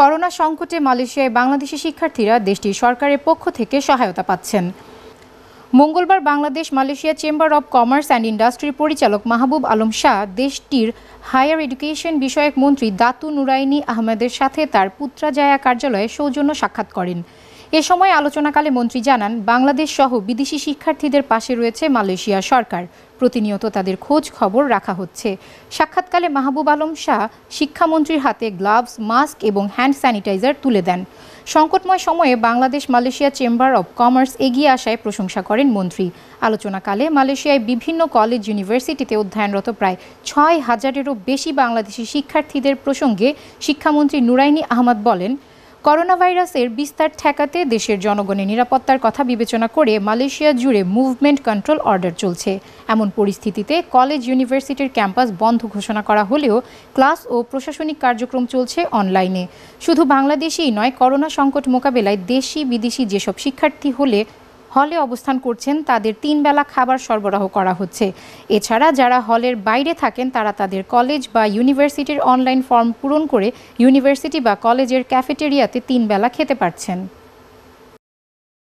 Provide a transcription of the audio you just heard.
Corona সংকটে মালয়েশিয়ায় বাংলাদেশি শিক্ষার্থীরা দেশটির সরকারের পক্ষ থেকে সহায়তা পাচ্ছেন। মঙ্গলবার Bangladesh, Malaysia chamber of commerce and ইন্ডাস্ট্রির পরিচালক মাহবুব আলম শাহ দেশটির হায়ার এডুকেশন বিষয়ক মন্ত্রী দাতু নুরাইনি আহমেদের সাথে তার পুত্রাজায়া কার্যালয়ে সৌজন্য সাক্ষাৎ করেন। এ সময় আলোচনাকালে মন্ত্রী জানান, বাংলাদেশ সহ বিদেশি শিক্ষার্থীদের পাশে রয়েছে মালয়েশিয়া সরকার। প্রতিনিয়ত তাদের খোঁজ খবর রাখা হচ্ছে। সাক্ষাৎকালে মাহবুব আলম শাহ শিক্ষামন্ত্রীর হাতে গ্লাভস, মাস্ক এবং হ্যান্ড স্যানিটাইজার তুলে দেন। সংকটময় সময়ে Bangladesh Malaysia chamber of commerce এগিয়ে আসায় প্রশংসা করেন মন্ত্রী। আলোচনাকালে মালয়েশিয়ায় বিভিন্ন কলেজ, ইউনিভার্সিটিতে অধ্যয়নরত প্রায় ছয় হাজারেরও বেশি বাংলাদেশি শিক্ষার্থীদের প্রসঙ্গে শিক্ষামন্ত্রী নুরাইনি আহমদ বলেন করোনা ভাইরাসের বিস্তার ঠেকাতে দেশের জনগণের নিরাপত্তার কথা বিবেচনা করে মালয়েশিয়া জুড়ে মুভমেন্ট কন্ট্রোল অর্ডার চলছে। এমন পরিস্থিতিতে কলেজ ইউনিভার্সিটির ক্যাম্পাস বন্ধ ঘোষণা করা হলেও ক্লাস ও প্রশাসনিক কার্যক্রম চলছে অনলাইনে। শুধু বাংলাদেশেই নয়, করোনা সংকট মোকাবেলায় দেশি বিদেশি যেসব শিক্ষার্থী হলে হলে অবস্থান করছেন তাদের তিন বেলা খাবার সরবরাহ করা হচ্ছে। এছাড়া যারা হলের বাইরে থাকেন, তারা তাদের কলেজ বা ইউনিভার্সিটির অনলাইন ফর্ম পূরণ করে ইউনিভার্সিটি বা কলেজের ক্যাফেটেরিয়াতে তিন বেলা খেতে পারছেন।